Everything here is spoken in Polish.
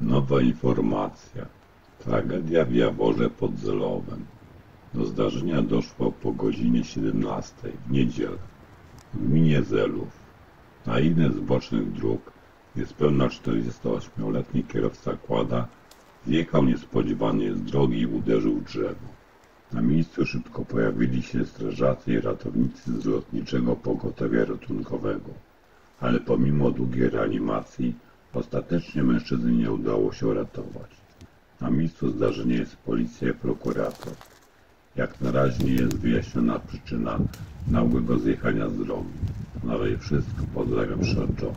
Nowa informacja. Tragedia w Jaworze pod Zelowem. Do zdarzenia doszło po godzinie 17 w niedzielę w gminie Zelów. Na jednej z bocznych dróg niespełna 48-letni kierowca kłada zjechał niespodziewanie z drogi i uderzył w drzewo. Na miejscu szybko pojawili się strażacy i ratownicy z lotniczego pogotowia ratunkowego, ale pomimo długiej reanimacji ostatecznie mężczyzny nie udało się uratować. Na miejscu zdarzenia jest policja i prokurator. Jak na razie nie jest wyjaśniona przyczyna nagłego zjechania z drogi. Na razie wszystko. Pozdrawiam Szerczoch.